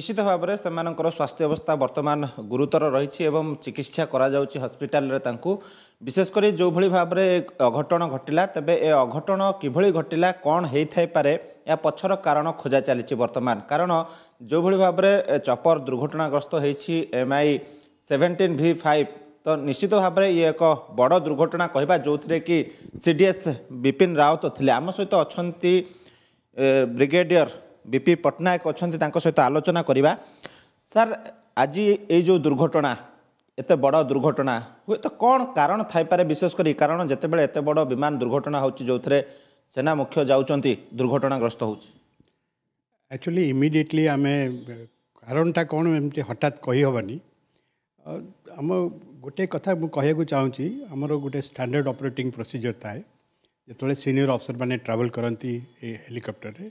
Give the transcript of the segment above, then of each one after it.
নিশ্চিত ভাবে সে স্বাস্থ্য অবস্থা বর্তমান গুরুতর রয়েছে এবং চিকিৎসা করা যাচ্ছে হসপিটালে তাঁকু বিশেষ করে যেভাবে ভাবে অঘটন ঘটিলা তবে এ অঘটন কিভাবে ঘটিলা কণ হয়ে থাইপরে ଏହା ପଛର କାରଣ ଖୋଜା ଚାଲିଛି ବର୍ତ୍ତମାନ କାରଣ ଯେଉଁଭଳି ଭାବରେ ଚପର ଦୁର୍ଘଟଣାଗ୍ରସ୍ତ ହେଇଛି M I seventeen V five ତ ନିଶ୍ଚିତ ଭାବରେ ଇଏ ଏକ ବଡ଼ ଦୁର୍ଘଟଣା କହିବା ଯେଉଁଥିରେ କି C D S Bipin Rawat ଥିଲେ ଆମ ସହିତ ଅଛନ୍ତି ବ୍ରିଗେଡ଼ିୟର ବିପି ପଟ୍ଟନାୟକ ଅଛନ୍ତି ତାଙ୍କ ସହିତ ଆଲୋଚନା କରିବା ସାର୍ ଆଜି ଏଇ ଯେଉଁ ଦୁର୍ଘଟଣା ଏତେ ବଡ଼ ଦୁର୍ଘଟଣା ହୁଏତ କ'ଣ କାରଣ ଥାଇପାରେ ବିଶେଷ କରି କାରଣ ଯେତେବେଳେ ଏତେ ବଡ଼ ବିମାନ ଦୁର୍ଘଟଣା ହେଉଛି ଯେଉଁଥିରେ ସେନା ମୁଖ୍ୟ ଯାଉଛନ୍ତି ଦୁର୍ଘଟଣାଗ୍ରସ୍ତ ହେଉଛି ଆକ୍ଚୁଆଲି ଇମିଡ଼ିଏଟଲି ଆମେ କାରଣଟା କ'ଣ ଏମିତି ହଠାତ୍ କହିହେବନି ଆମ ଗୋଟେ କଥା ମୁଁ କହିବାକୁ ଚାହୁଁଛି ଆମର ଗୋଟେ ଷ୍ଟାଣ୍ଡାର୍ଡ଼ ଅପରେଟିଂ ପ୍ରୋସିଜିଓର ଥାଏ ଯେତେବେଳେ ସିନିୟର ଅଫିସରମାନେ ଟ୍ରାଭେଲ୍ କରନ୍ତି ଏ ହେଲିକପ୍ଟରରେ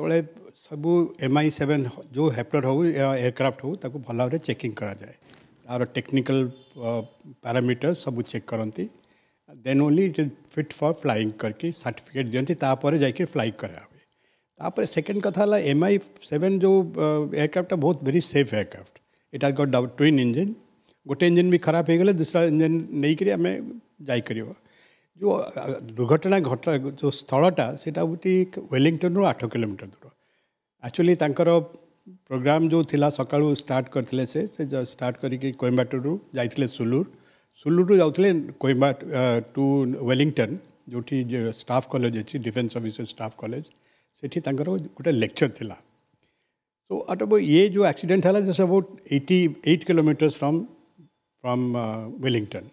से सब एम आई सेवेन जो हेप्टर हो एयरक्राफ्ट हो ताको भल भाव चेकिंग करा जाए तार टेक्निकल पैरामीटर सब चेक करती then only it is fit for flying करके सर्टिफिकेट दिखती जाकर फ्लाई करा हुए तापर सेकेंड कथा एम आई सेवेन जो एयरक्राफ्ट बहुत भेरी सेफ एयरक्राफ्ट इट आज गट ट्विन इंजन गोटे इंजिन भी खराब हो गले दूसरा इंजिन नहीं करें जाकर जो दुर्घटना घट जो स्थल से वेलिंगटन रु आठ किलोमीटर दूर एक्चुअली तर प्रोग्राम जो थिला सका स्टार्ट करते से, से स्टार्ट करके कोईम्बाटर जाते सुलूर सुलूर जाते कोईम्बा टू वेलिंगटन जो स्टाफ कलेज अच्छी डिफेन्स सर्विसेस स्टाफ कलेज से गोटे लेक्चर थी सो अट ये जो एक्सीडेंट है just about eighty eight kilometres from from Wellington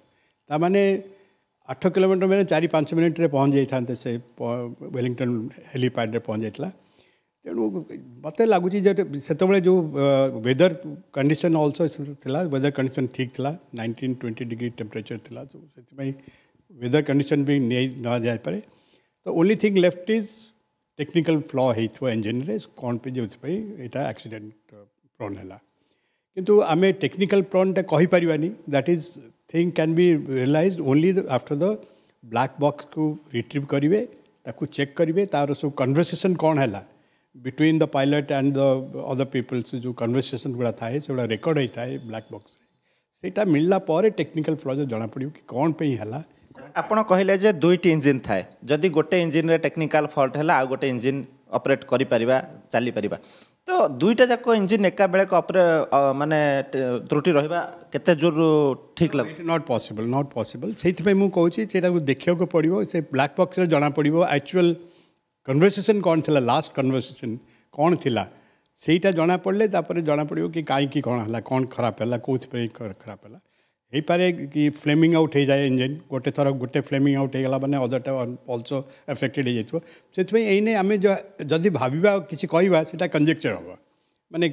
ता मैंने आठ किलोमीटर मैंने चार पाँच मिनिट्रे पहुँच जाते से वेलिंगटन हेलीपैड्रे पहुँच जाता तेणु मत लगुच से जो weather condition also weather condition ठीक था नाइंटीन ट्वेंटी डिग्री टेम्परेचर था जो तो वेदर कंडीशन भी नहीं ना जा पाए तो only thing left is technical फ्ल हो इंजिन कौन पे जो यहाँ एक्सीडेट प्रोन है कि आम technical prone time कहीपरानी that is thing can be realise only after the black box को रिट्रिव करेंगे ताकू चेक करेंगे तार सब कनभरसेसन कौन है between the pilot and the other peoples जो कनभरसेसन गुड़ा थाए से रेकर्ड होता है ब्लाक बक्स सेटा मिलला परे टेक्निकल फ्लॉज जना पड़ियो कि कौन पर ही हला आपण कहले जे दुईटी थाए जदि गोटे इंजिन्रे टेक्निकाल टेक्निकल फॉल्ट आ गोटे इंजिन अपरेट कर परिबा चली परिबा तो दुईटा जाक इंजिन एका बेले कपरे माने त्रुटि रहबा केते जोर ठीक लग नॉट पॉसिबल नॉट पॉसिबल सेति पे मु कहू छी सेटा को देखियो को पड़िबो से ब्लैक बॉक्स रे जाना पड़िबो एक्चुअल कन्वर्सेशन कोन थिला लास्ट कन्वर्सेशन कोन थिला सेटा जाना पड़ले तापर जाना पड़िबो कि काई की कोन हला कोन खराब हला कोथ पे खराब हला हो पारे कि फ्लेमिंग आउट हो जाए इंजन गोटे थर गोटे फ्लेमिंग तो। आउट होगा मैंने अदरटा अल्सो एफेक्टेड हो जाने आम जदि भाव किसी कहवा से कंजेक्चर हे मैंने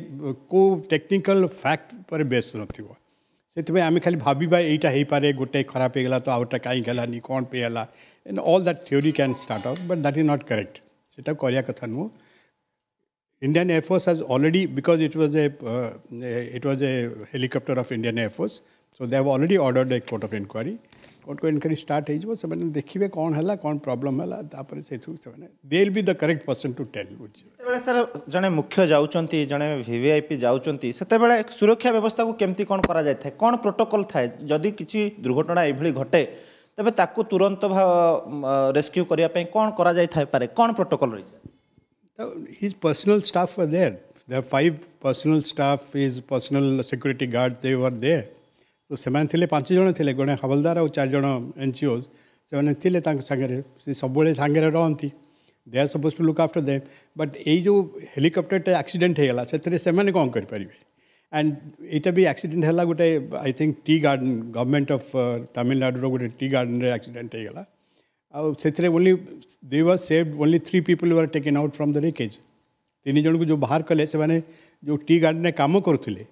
को टेक्निकल फैक्ट पर बेस नाथपाई आम खाली भाविबा यहीटा हो पारे गोटे खराब होगा तो आउटा कहीं कौन पे हेला N Al that theory can start off but that is not correct से कराया कथ नुह Indian air force has already because it was a it was a helicopter of Indian air force so they have already ordered a court of inquiry କୋର୍ଟକୁ inquiry start ହେଇଯିବ ସେମାନେ ଦେଖିବେ କ'ଣ ହେଲା କ'ଣ ପ୍ରୋବ୍ଲେମ୍ ହେଲା ତାପରେ ସେଇଥିରୁ ସେମାନେ they will be the correct person to tell ସେତେବେଳେ ସାର୍ ଜଣେ ମୁଖ୍ୟ ଯାଉଛନ୍ତି ଜଣେ ଭିଭିଆଇପି ଯାଉଛନ୍ତି ସେତେବେଳେ ସୁରକ୍ଷା ବ୍ୟବସ୍ଥାକୁ କେମିତି କ'ଣ କରାଯାଇଥାଏ କ'ଣ ପ୍ରୋଟୋକଲ୍ ଥାଏ ଯଦି କିଛି ଦୁର୍ଘଟଣା ଏଭଳି ଘଟେ ତେବେ ତାକୁ ତୁରନ୍ତ ରେସ୍କ୍ୟୁ କରିବା ପାଇଁ କ'ଣ କରାଯାଇଥାଇପାରେ କ'ଣ ପ୍ରୋଟୋକଲ୍ ରହିଛି his personal staff there there five personal staff is personal security guard they were there तो से पांच थे जे हवलदार आ चारज एन जी ओज से सब सागर रहा they are suppose to look after them but यही जो हेलिकप्टरटे आक्सीडेट होगा से कौन करेंगे एंड यहाँ भी आक्सीडेट है गोटे I think tea garden government of तमिलनाडुर गोटे टी गार्डन में आक्सीडेट होगा आउे only they were save only three people were taken out from the wreckage तीन जन को जो बाहर कले जो टी गार्डन काम कम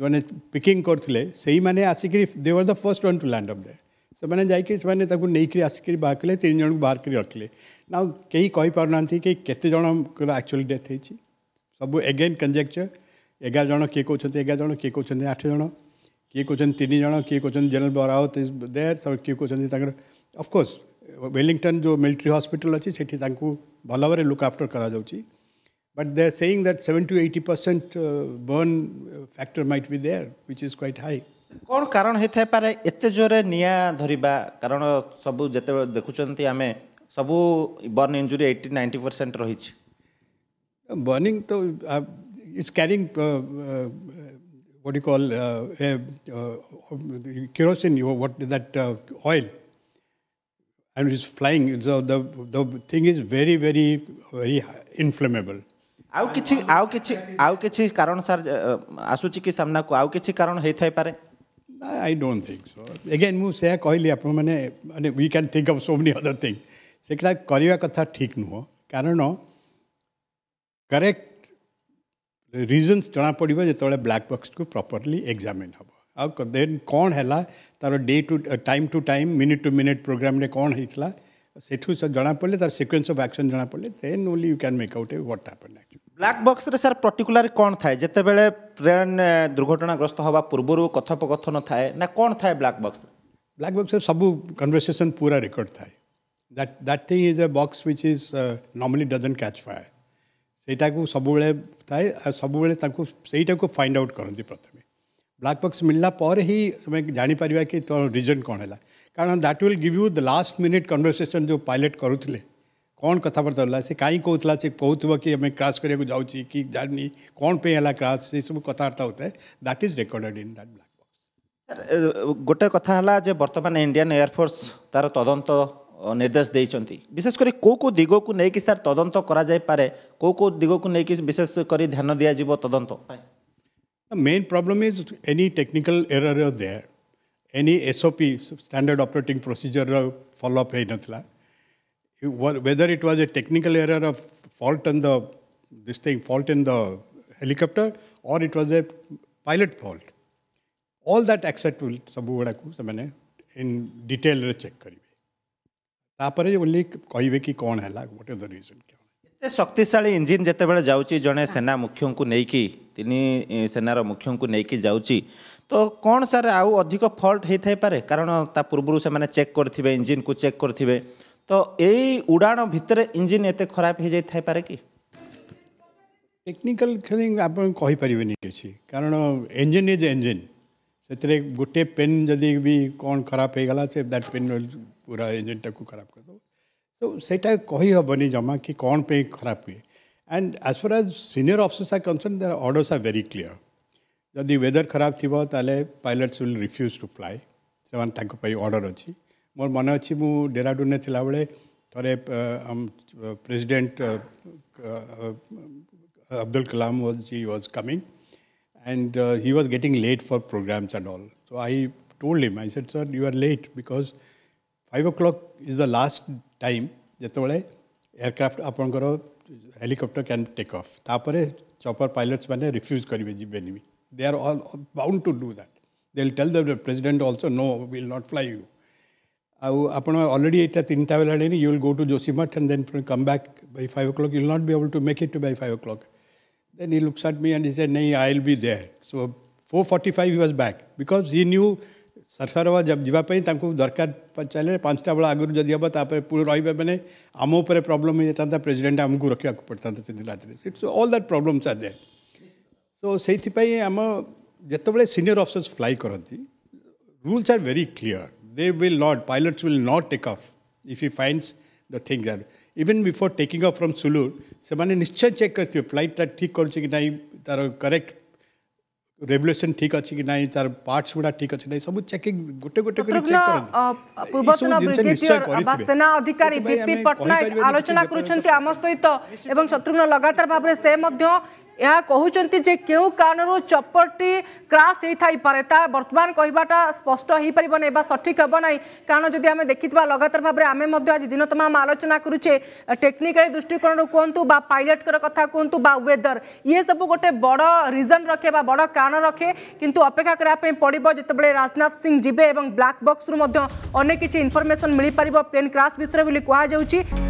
जो मैंने पिकिंग करते से आसिक they were the first one to land of they से नहीं कर आसिक बाहर कले तीन जन बाहर कर रखिले ना कहीं कही पार ना कि केतज डेथ होती सब एगेन कंजेक्चर एगार जन किए कौन एगार जन किए कौन आठ जन किए कौन तीन जन किए कौन जेनेल बरावत इज देयर सब किए कौन अफकोर्स वेलींगटन जो मिलिट्री हस्पिटाल अच्छी से भल भाव लुक आफ्टर कराऊँगी But they're saying that 7 to 80 percent uh, burn uh, factor might be there, which is quite high. କ'ଣ କାରଣ ହେଇଥାଇପାରେ ଏତେ ଜୋରରେ ନିଆଁ ଧରିବା କାରଣ ସବୁ ଯେତେବେଳେ ଦେଖୁଛନ୍ତି ଆମେ ସବୁ burn injury eighty ninety percent ରହିଛି ବର୍ନିଂ uh, ତ it's carrying what do you call kerosene, what that oil, and it's flying. So the thing is very very very inflammable. आउ किछि आउ किछि आउ किछि कारण सर आसुचि कि सामना को आउ किछि कारण हेथाय पारे I don't think so again मु से कहली आपन माने माने we can think of so many other thing सेकला करिया कथा ठीक न हो कारण करेक्ट रीजंस जणा पडिबो जे तळे ब्लैक बॉक्स को प्रॉपर्ली एग्जामिन हबो आउ देन कोन हैला तारो day to time to time minute to minute programme रे कोन हेथला सेठू से जणा पडले तार सिक्वेंस ऑफ एक्शन जणा पडले then only you can make out what happened black box sir particular कौन थाए जितेबले ट्रेन दुर्घटनाग्रस्त हवा पूर्व कथोपकथन थाए ना कौन थाए ब्लाक बक्स ब्लाक बक्स सब कनवरसेसन पूरा रेकर्ड थाए that that thing is a box which is normally doesn't catch fire सेटा को सब थाए सब से फाइंड आउट करती प्रथम ब्लाक बक्स मिलला पर ही तुम्हें जापर कि तो रिजन कौन है कारण that will give you the last minute conversation जो पायलट करुले कौन कथबार्ता से कहीं कहला से कहुव कि क्रास करा जाऊँ कि जानी कौन पे है क्रास से सब कथबार्ता होता है that is recorded in that black गोटे कथा है वर्तमान इंडियन एयरफोर्स तार तदंत निर्देश देखते विशेषकर कौ कौ दिग को लेकिन सर तदंत करें कौ कौ दिग को लेकिन विशेषकर ध्यान दिज्व तदंत main problem is any technical error there any SOP standard operating procedure follow up follow up whether it was a technical error of fault in the this thing fault in the helicopter or it was a pilot fault. All that accept will सबू गुड़ा को in detail रे check करी तापरे only कहबे कि कौन है व्हाट द रीजन क्या जाऊँ जड़े सेना मुख्य को ଜଣେ ସେନା सेनार मुख्य को ସେନାର ମୁଖ୍ୟଙ୍କୁ ନେଇକି ଯାଉଛି ତ କ'ଣ ସାର୍ ଆଉ ଅଧିକ ଫଲ୍ଟ ହେଇଥାଇପାରେ କାରଣ पूर्व से चेक करेंगे इंजिन को चेक करेंगे তো এই উড়াণ ভিতরে ইঞ্জিন এতে খারাপ হয়ে যাই থাইপারে কি টেকনিকাল থিং আপনি কহিপারিবেনি কিছু কারণ ইঞ্জিন ইজ ইঞ্জিন ସେଥିରେ ଗୋଟିଏ ପେନ୍ ଯଦି ବି କ'ଣ ଖରାପ ହେଇଗଲା ସେ ଦ୍ୟାଟ୍ ପେନ୍ ପୁରା ଇଞ୍ଜିନ୍ଟାକୁ ଖରାପ କରିଦେବ ତ ସେଇଟା କହିହେବନି ଜମା କି କ'ଣ ପାଇଁ ଖରାପ ହୁଏ and as far as senior officers are concern their orders are very clear ଯଦି ୱେଦର୍ ଖରାପ ଥିବ ତାହେଲେ pilots will refuse to fly ସେମାନେ ତାଙ୍କ ପାଇଁ ଅର୍ଡ଼ର୍ ଅଛି ମୋର ମନେ ଅଛି ମୁଁ ଡେରାଡୁନରେ ଥିଲାବେଳେ ଥରେ president Abdul Kalam was was coming, and he was getting late for programs and all. So I told him, I said, "Sir, you are late because five o'clock is the last time ଯେତେବେଳେ aircraft ଆପଣଙ୍କର helicopter can take off ତାପରେ chopper pilots ମାନେ refuse କରିବେ ଯିବେନି be they are all bound to do that they will tell the president also no will not fly you ଆପଣ already ଏଇଟା ତିନିଟା ବେଳେ ହେଲାଣି you will go to Joshimath and then come back by five o'clock you will not be able to make it to by five o'clock then he looks at me and he said ନାଇଁ I will be there so four forty five was back because he knew ସରସରବା ଯିବା ପାଇଁ ତାଙ୍କୁ ଦରକାର ଚାହିଁଲେ ପାଞ୍ଚଟା ବେଳେ ଆଗରୁ ଯଦି ହେବ ତାପରେ ପୁଣି ରହିବେ ମାନେ ଆମ ଉପରେ ପ୍ରୋବ୍ଲେମ୍ ହେଇଯାଇଥାନ୍ତା ପ୍ରେସିଡେଣ୍ଟ ଆମକୁ ରଖିବାକୁ ପଡ଼ିଥାନ୍ତା ସେଦିନ ରାତିରେ it's all that problems are there so ସେଇଥିପାଇଁ ଆମ ଯେତେବେଳେ ସିନିୟର ଅଫିସର୍ସ ଫ୍ଲାଇ କରନ୍ତି rules are very clear they will not, pilots will not take off if he finds the thing there. Even before taking off from Sulur से मैंने निश्चय check करेंगे फ्लाइटा ठीक करुच्चे कि ना तार करेक्ट रेगुलेसन ठीक अच्छे कि ना तार पार्टस गुड़ा ठीक अच्छे ना सब चेकिंग गोटे गोटे कर चेक करंत पूर्वतन ब्रिगेडियर बा सेना अधिकारी बीपी पटनायक आलोचना करूछन्ति आम सहित एवं शत्रुघ्न लगातार भाबरे से मध्य ଏହା କହୁଛନ୍ତି ଯେ କେଉଁ କାରଣରୁ ଚପରଟି କ୍ରାସ୍ ହେଇଥାଇପାରେ ତାହା ବର୍ତ୍ତମାନ କହିବାଟା ସ୍ପଷ୍ଟ ହେଇପାରିବନି ବା ସଠିକ୍ ହେବ ନାହିଁ କାରଣ ଯଦି ଆମେ ଦେଖିଥିବା ଲଗାତାର ଭାବରେ ଆମେ ମଧ୍ୟ ଆଜି ଦିନ ତମାମ ଆଲୋଚନା କରୁଛେ ଟେକ୍ନିକାଲି ଦୃଷ୍ଟିକୋଣରୁ କୁହନ୍ତୁ ବା ପାଇଲଟ୍ଙ୍କର କଥା କୁହନ୍ତୁ ବା ୱେଦର ଇଏ ସବୁ ଗୋଟେ ବଡ଼ ରିଜନ୍ ରଖେ ବା ବଡ଼ କାରଣ ରଖେ କିନ୍ତୁ ଅପେକ୍ଷା କରିବା ପାଇଁ ପଡ଼ିବ ଯେତେବେଳେ ରାଜନାଥ ସିଂ ଯିବେ ଏବଂ ବ୍ଲାକ୍ ବକ୍ସରୁ ମଧ୍ୟ ଅନେକ କିଛି ଇନଫର୍ମେସନ୍ ମିଳିପାରିବ ପ୍ଲେନ୍ କ୍ରାସ୍ ବିଷୟରେ ବୋଲି କୁହାଯାଉଛି